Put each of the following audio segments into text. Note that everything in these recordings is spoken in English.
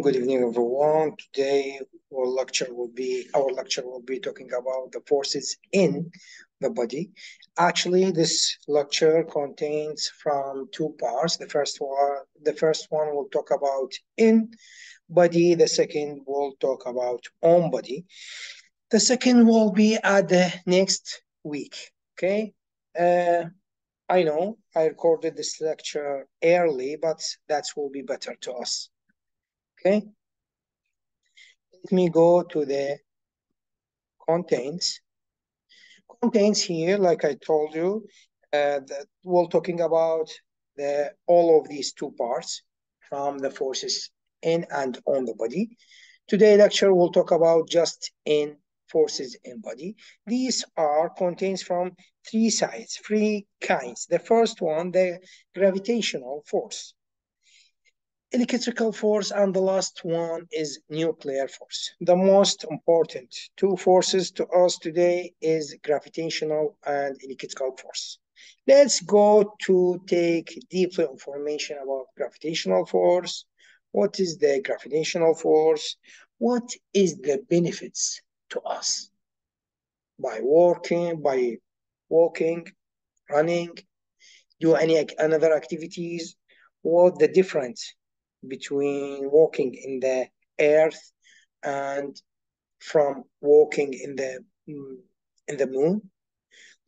Good evening, everyone. Today, our lecture will be our lecture will be talking about the forces in the body. Actually, this lecture contains from two parts. The first one, the first one will talk about in body. The second will talk about on body. The second will be at the next week. Okay. Uh, I know I recorded this lecture early, but that will be better to us. Okay. Let me go to the contents. Contents here, like I told you, uh, that we're talking about the all of these two parts from the forces in and on the body. Today lecture we'll talk about just in forces in body. These are contains from three sides, three kinds. The first one, the gravitational force, electrical force, and the last one is nuclear force. The most important two forces to us today is gravitational and electrical force. Let's go to take deeper information about gravitational force. What is the gravitational force? What is the benefits to us by working, by walking, running, do any another activities, what the difference between walking in the earth and from walking in the mm, in the moon.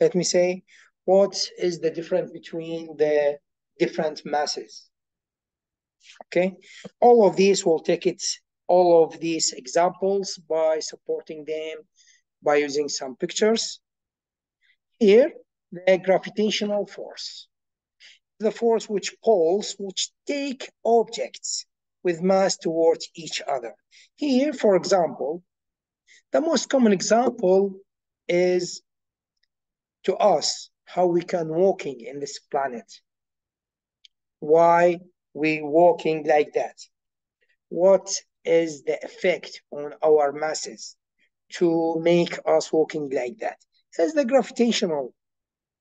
Let me say, what is the difference between the different masses? Okay, all of these will take it all of these examples by supporting them by using some pictures. Here, the gravitational force, the force which pulls, which take objects with mass towards each other. Here, for example, the most common example is to us how we can walking in this planet. Why we walking like that? What is the effect on our masses to make us walking like that? It's the gravitational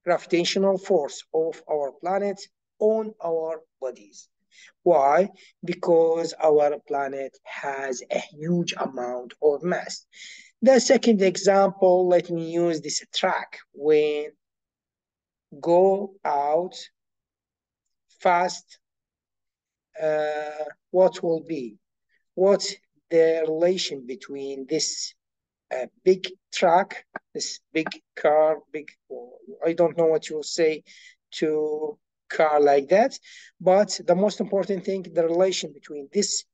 gravitational force of our planet on our bodies. Why? Because our planet has a huge amount of mass. The second example, let me use this track when go out fast, uh, what will be? What's the relation between this uh, big truck, this big car, big, I don't know what you'll say to car like that. But the most important thing, the relation between this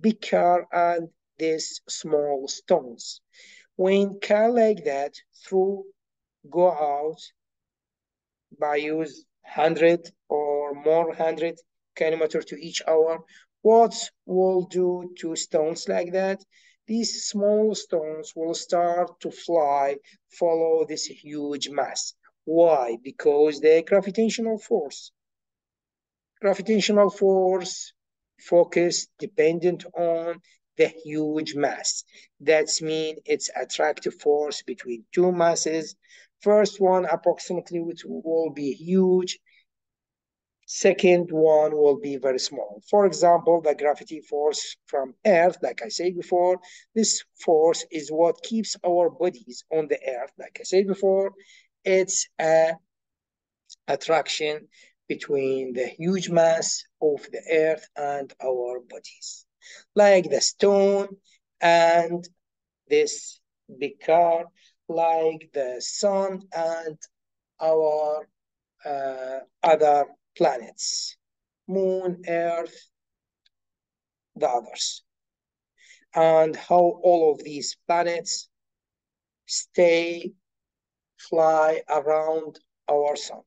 big car and these small stones. When car like that through go out by use 100 or more 100 kilometer to each hour, what will do to stones like that? These small stones will start to fly, follow this huge mass. Why? Because the gravitational force. Gravitational force focus dependent on the huge mass. That's mean it's attractive force between two masses. First one approximately which will be huge Second one will be very small. For example, the gravity force from Earth, like I said before, this force is what keeps our bodies on the Earth. Like I said before, it's a attraction between the huge mass of the Earth and our bodies. Like the stone and this big car, like the sun and our uh, other planets, moon, earth, the others, and how all of these planets stay, fly around our sun.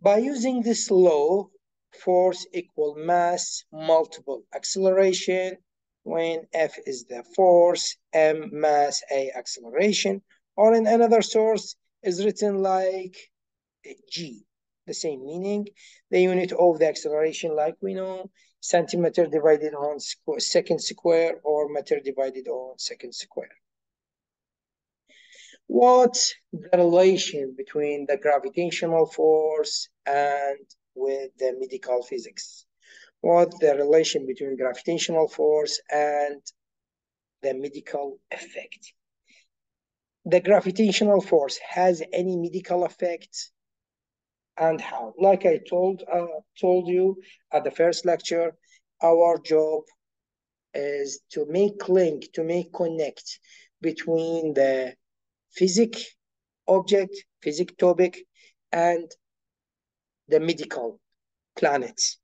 By using this law, force equal mass multiple acceleration, when F is the force, M mass, A acceleration, or in another source is written like G the same meaning. The unit of the acceleration, like we know, centimeter divided on second square or meter divided on second square. What's the relation between the gravitational force and with the medical physics? what the relation between gravitational force and the medical effect. The gravitational force has any medical effect and how. Like I told uh, told you at the first lecture, our job is to make link, to make connect between the physic object, physic topic, and the medical planets.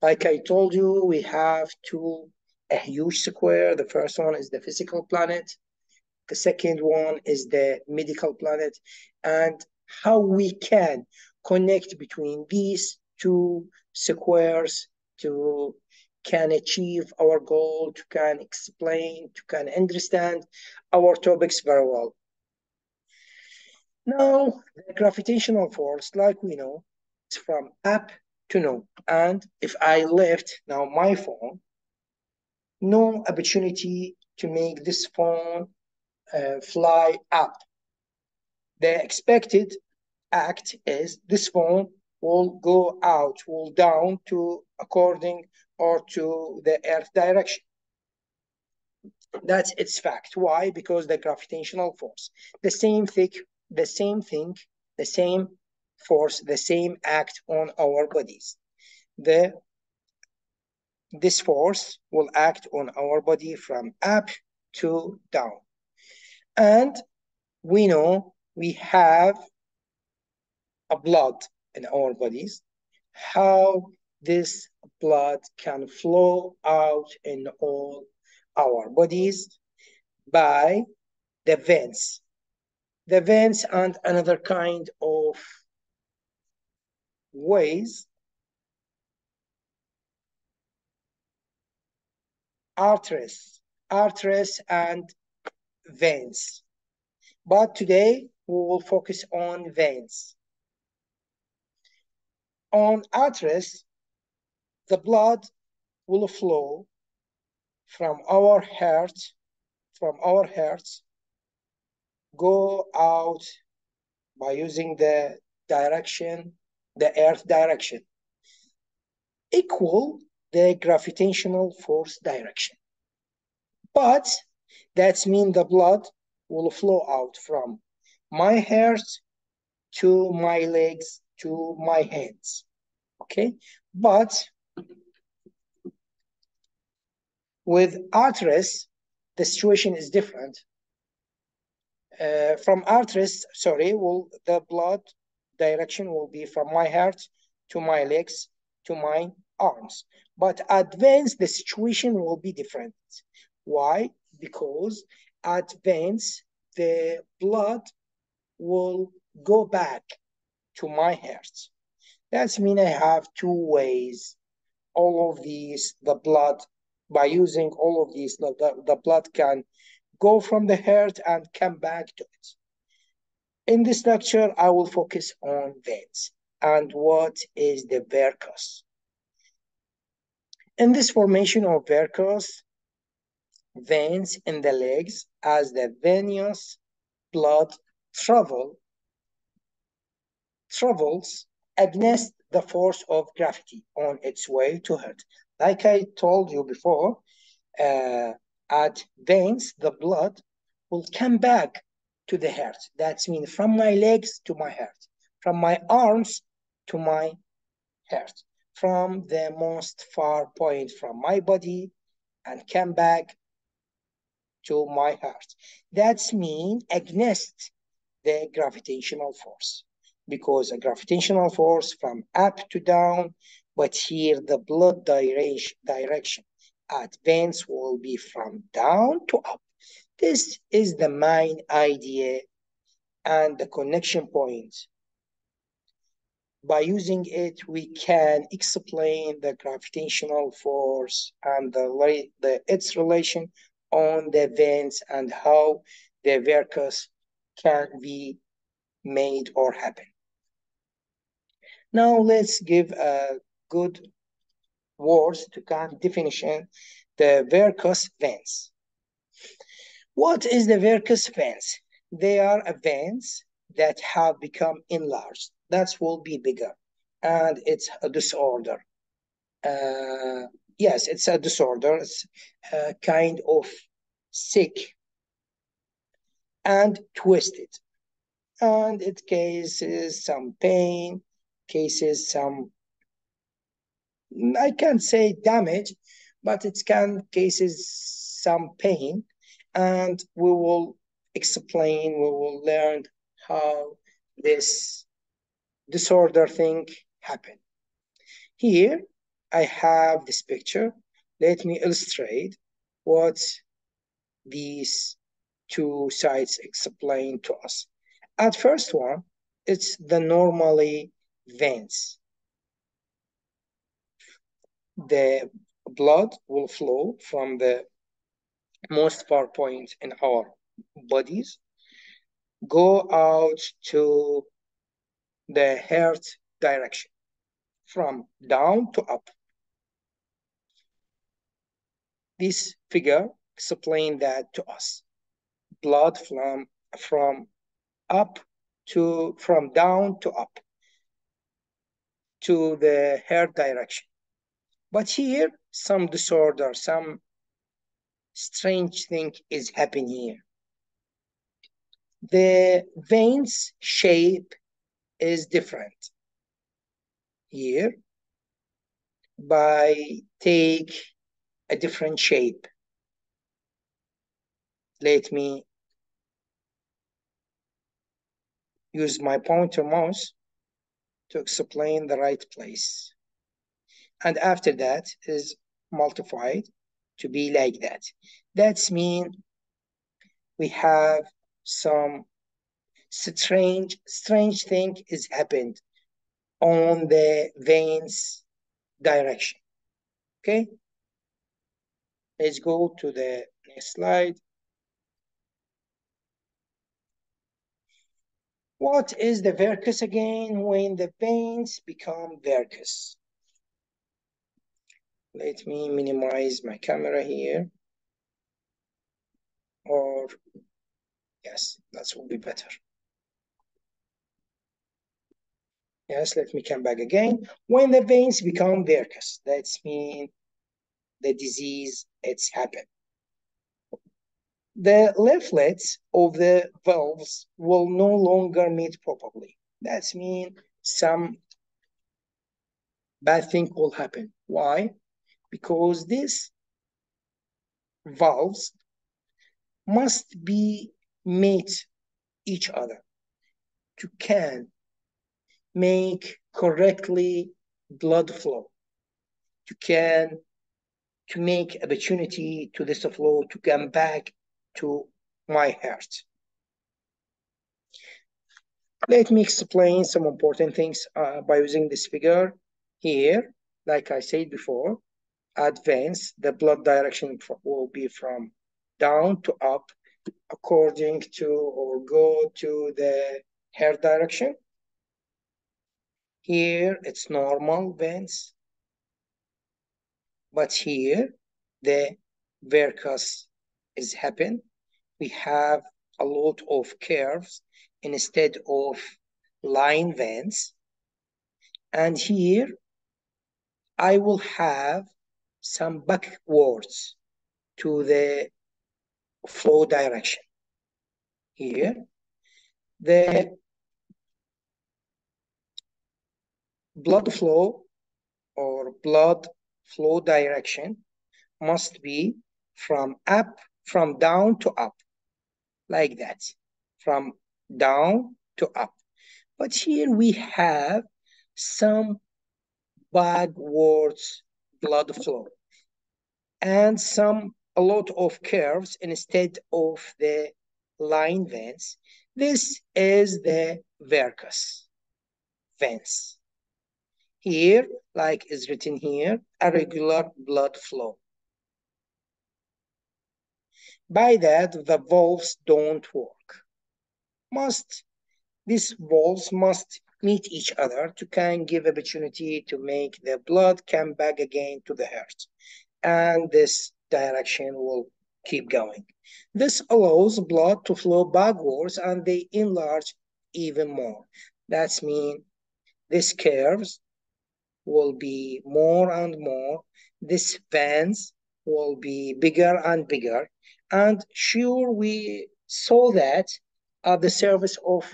Like I told you, we have two, a huge square. The first one is the physical planet. The second one is the medical planet. And how we can connect between these two squares to can achieve our goal, to can explain, to can understand our topics very well. Now, the gravitational force, like we know, is from up to no. And if I left now my phone, no opportunity to make this phone uh, fly up. The expected act is this phone will go out, will down to according or to the earth direction. That's its fact. Why? Because the gravitational force. The same thing, the same thing, the same force, the same act on our bodies. The this force will act on our body from up to down. And we know we have blood in our bodies, how this blood can flow out in all our bodies by the veins. The veins and another kind of ways arteries, arteries and veins. But today we will focus on veins. On arteries, the blood will flow from our heart, from our hearts, go out by using the direction, the earth direction, equal the gravitational force direction. But that means the blood will flow out from my heart to my legs to my hands. Okay, but with arteries, the situation is different. Uh, from arteries, sorry, will the blood direction will be from my heart to my legs to my arms. But veins, the situation will be different. Why? Because veins, the blood will go back to my heart. That means I have two ways. All of these, the blood, by using all of these, the, the, the blood can go from the heart and come back to it. In this lecture, I will focus on veins and what is the varicose. In this formation of varicose veins in the legs as the venous blood travel travels against the force of gravity on its way to heart. Like I told you before, uh, at veins, the blood will come back to the heart. That means from my legs to my heart, from my arms to my heart, from the most far point from my body and come back to my heart. That's mean against the gravitational force because a gravitational force from up to down, but here the blood direction, veins will be from down to up. This is the main idea and the connection point. By using it, we can explain the gravitational force and the, the its relation on the veins and how the varicose can be made or happen. Now let's give a good words to kind definition the varicose veins. What is the varicose veins? They are veins that have become enlarged. That will be bigger and it's a disorder. uh, yes, it's a disorder. It's a kind of sick and twisted. And it causes some pain, cases some, I can't say damage, but it can cases some pain. And we will explain, we will learn how this disorder thing happen. Here, I have this picture. Let me illustrate what these two sides explain to us. At first one, it's the normally veins. The blood will flow from the most far points in our bodies, go out to the heart direction, from down to up. This figure explain that to us. Blood from from up to from down to up to the hair direction. But here, some disorder, some strange thing is happening here. The veins shape is different. Here, by take a different shape let me use my pointer mouse to explain the right place. And after that is multiplied to be like that. That's mean we have some strange, strange thing is happened on the veins direction. Okay. Let's go to the next slide. What is the varicose again when the veins become varicose? Let me minimize my camera here. Or, yes, that will be better. Yes, let me come back again. When the veins become varicose, that's mean the disease, it's happened the leaflets of the valves will no longer meet properly. That means some bad thing will happen. Why? Because these valves must be meet each other to can make correctly blood flow to can to make opportunity to this flow to come back to my heart. Let me explain some important things uh, by using this figure here. Like I said before, advance, the blood direction will be from down to up according to or go to the hair direction. Here it's normal veins, but here the varicose is happen, we have a lot of curves instead of line veins. And here I will have some backwards to the flow direction. Here, the blood flow or blood flow direction must be from up from down to up, like that, from down to up. But here we have some backwards blood flow and some a lot of curves instead of the line veins. This is the varicose veins. Here, like is written here, a regular blood flow. By that, the valves don't work. Must these valves must meet each other to can give opportunity to make the blood come back again to the heart. And this direction will keep going. This allows blood to flow backwards and they enlarge even more. That's mean this curves will be more and more. This fans will be bigger and bigger. And sure, we saw that at the service of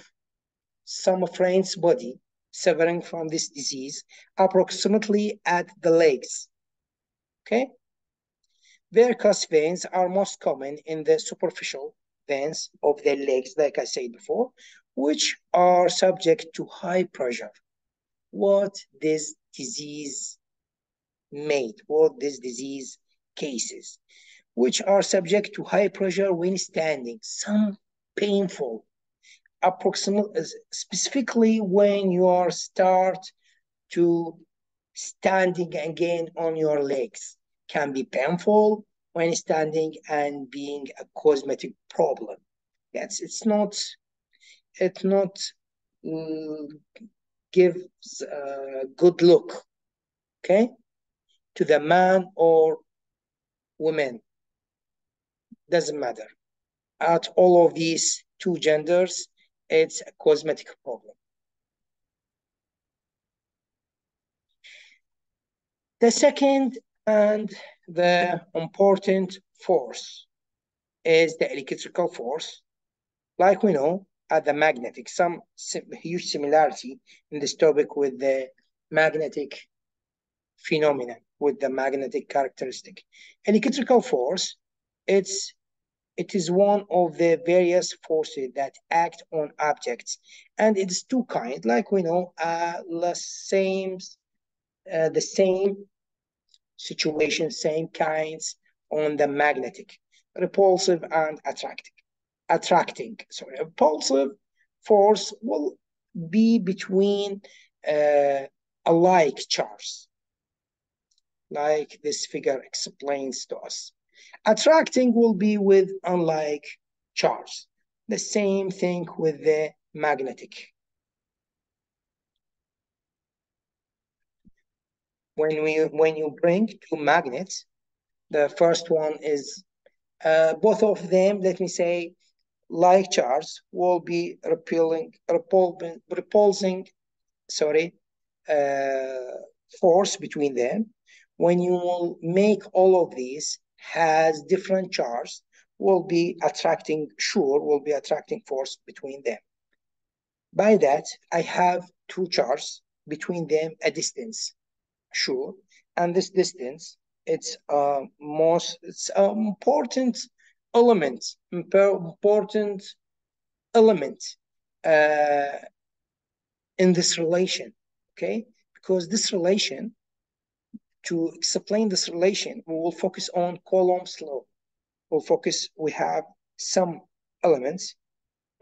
some friend's body suffering from this disease, approximately at the legs. Okay? Varicose veins are most common in the superficial veins of the legs, like I said before, which are subject to high pressure. What this disease made, what this disease cases, which are subject to high pressure when standing, some painful, approximately, specifically when you are start to standing again on your legs, can be painful when standing and being a cosmetic problem. Yes, it's not, it's not uh, gives a good look, okay, to the man or women. Doesn't matter. At all of these two genders, it's a cosmetic problem. The second and the important force is the electrical force. Like we know, at the magnetic, some huge similarity in this topic with the magnetic phenomenon, with the magnetic characteristic. Electrical force, it's it is one of the various forces that act on objects, and it's two kinds, Like we know, uh, the same, uh, the same situation, same kinds on the magnetic, repulsive and attractive. Attracting, sorry, repulsive force will be between uh, alike charges, like this figure explains to us. Attracting will be with unlike charge. The same thing with the magnetic. When we when you bring two magnets, the first one is uh, both of them, let me say, like charge will be repelling, repulsing, repulsing sorry, uh, force between them. When you will make all of these, has different charges will be attracting, sure, will be attracting force between them. By that, I have two charges between them a distance, sure, and this distance, it's a most, it's an important element, important element uh, in this relation, okay? Because this relation to explain this relation, we will focus on Coulomb's law. We'll focus, we have some elements.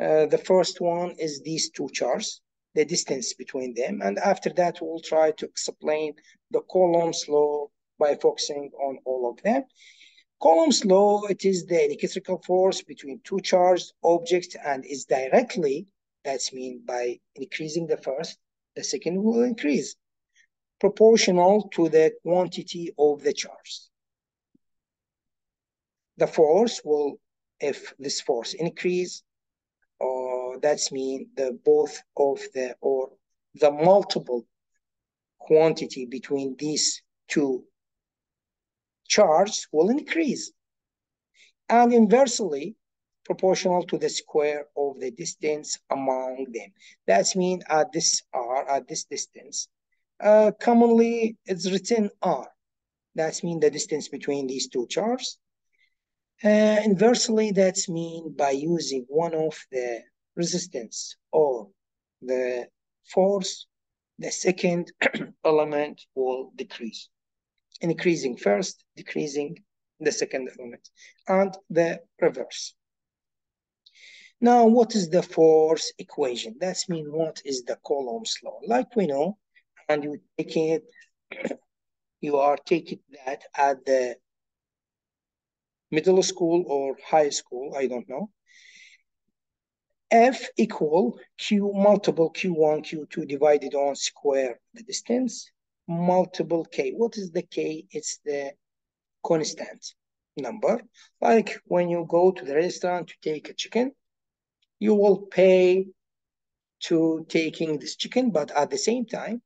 Uh, the first one is these two charges, the distance between them. And after that, we'll try to explain the Coulomb's law by focusing on all of them. Coulomb's law, it is the electrical force between two charged objects and is directly, that's mean by increasing the first, the second will increase proportional to the quantity of the charge. The force will, if this force increase, or uh, that's mean the both of the or the multiple quantity between these two charges will increase. And inversely, proportional to the square of the distance among them. That's mean at this r, at this distance, uh, commonly, it's written R. That's mean the distance between these two charts. Uh, inversely, that's mean by using one of the resistance or the force, the second element will decrease. Increasing first, decreasing the second element, and the reverse. Now, what is the force equation? That's mean what is the Coulomb's law? Like we know, and you taking it, you are taking that at the middle school or high school, I don't know. F equal Q multiple Q1, Q2 divided on square the distance, multiple K. What is the K? It's the constant number. Like when you go to the restaurant to take a chicken, you will pay to taking this chicken, but at the same time,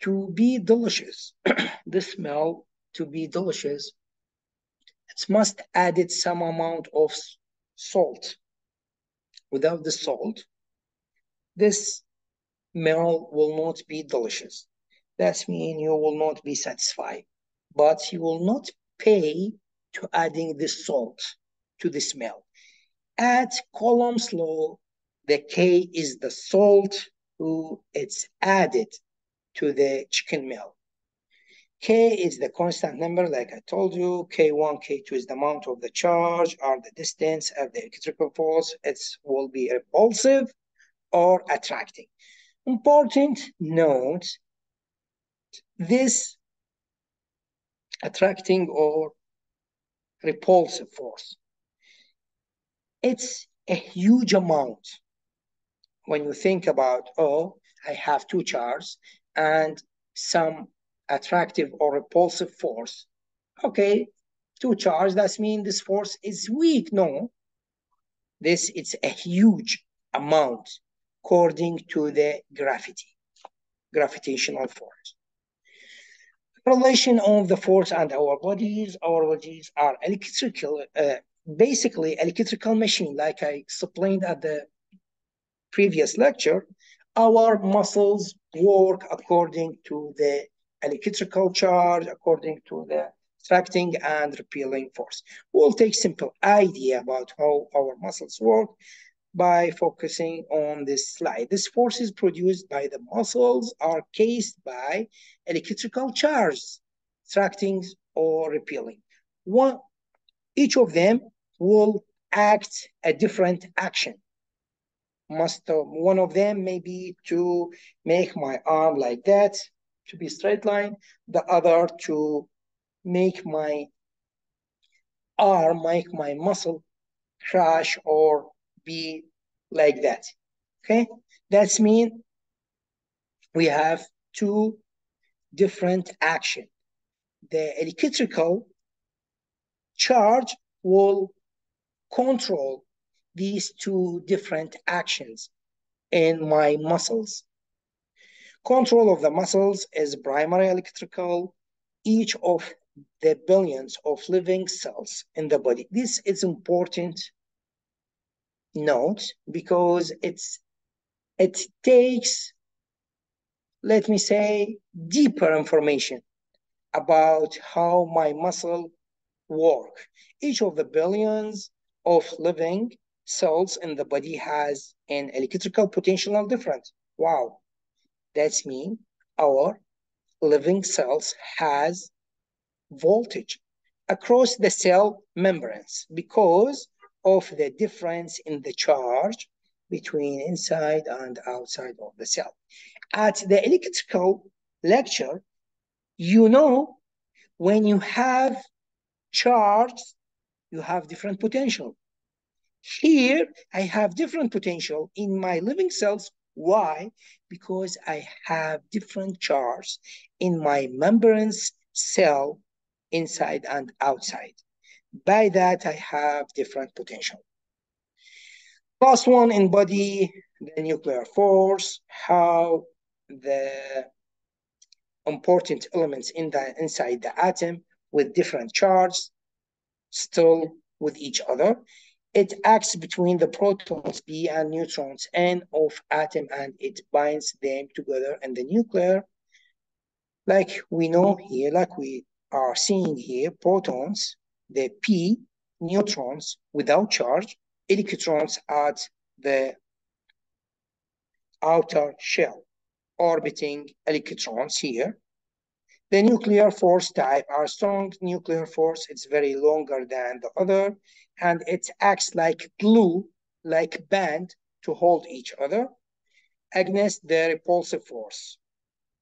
to be delicious, the smell to be delicious, it must added some amount of salt. Without the salt, this meal will not be delicious. That means you will not be satisfied, but you will not pay to adding the salt to the smell. At Coulomb's law, the K is the salt who it's added to the chicken meal. K is the constant number, like I told you. K1, K2 is the amount of the charge, or the distance of the electrical force. It will be repulsive or attracting. Important note, this attracting or repulsive force, it's a huge amount when you think about, oh, I have two charges and some attractive or repulsive force. Okay, two charge, that means this force is weak. No, this is a huge amount according to the gravity, gravitational force. Relation of the force and our bodies. Our bodies are electrical, uh, basically electrical machine, like I explained at the previous lecture. Our muscles work according to the electrical charge, according to the attracting and repelling force. We'll take simple idea about how our muscles work by focusing on this slide. This force is produced by the muscles are cased by electrical charges, attracting or repelling. One, each of them will act a different action. Must uh, one of them may be to make my arm like that, to be straight line, the other to make my arm, make my muscle crash or be like that. Okay, that's mean we have two different action. The electrical charge will control these two different actions in my muscles. Control of the muscles is primary electrical, each of the billions of living cells in the body. This is important note because it's it takes let me say deeper information about how my muscle work each of the billions of living cells in the body has an electrical potential difference wow that's mean our living cells has voltage across the cell membranes because of the difference in the charge between inside and outside of the cell. At the electrical lecture, you know when you have charge, you have different potential. Here, I have different potential in my living cells. Why? Because I have different charge in my membranes cell inside and outside. By that, I have different potential. Last one in body, the nuclear force, how the important elements in the inside the atom with different charges still with each other. It acts between the protons P and neutrons N of atom and it binds them together in the nuclear. Like we know here, like we are seeing here, protons the p neutrons without charge, electrons at the outer shell, orbiting electrons here. The nuclear force type are strong nuclear force. It's very longer than the other, and it acts like glue, like band to hold each other against the repulsive force.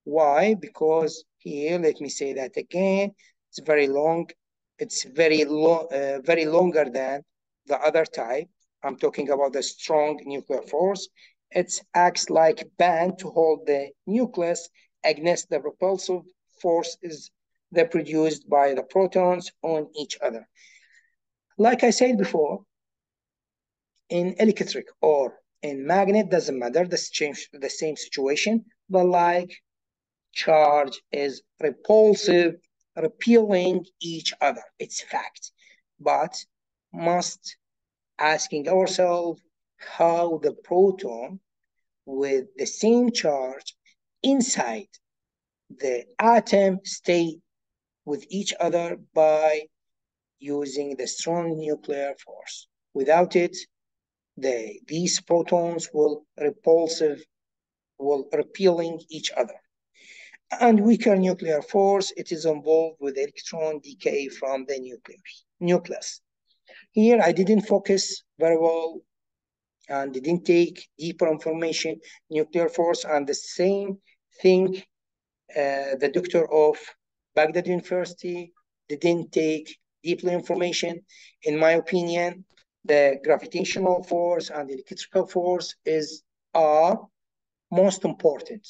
Why? Because here, let me say that again, it's very long it's very long, uh, very longer than the other type. I'm talking about the strong nuclear force. It acts like band to hold the nucleus against the repulsive forces that produced by the protons on each other. Like I said before, in electric or in magnet, doesn't matter, the same, the same situation, but like charge is repulsive, repelling each other. It's fact. But must asking ourselves how the proton with the same charge inside the atom stay with each other by using the strong nuclear force. Without it, the, these protons will repulsive, will repelling each other. And weaker nuclear force, it is involved with electron decay from the nucleus. nucleus. Here, I didn't focus very well and didn't take deeper information, nuclear force, and the same thing Uh, the doctor of Baghdad University didn't take deeply information. In my opinion, the gravitational force and the electrical force is are most important.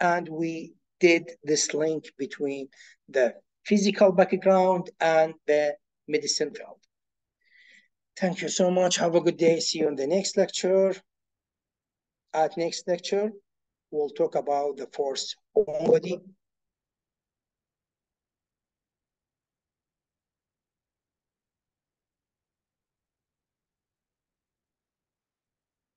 And we did this link between the physical background and the medicine field. Thank you so much. Have a good day. See you in the next lecture. At next lecture, we'll talk about the force body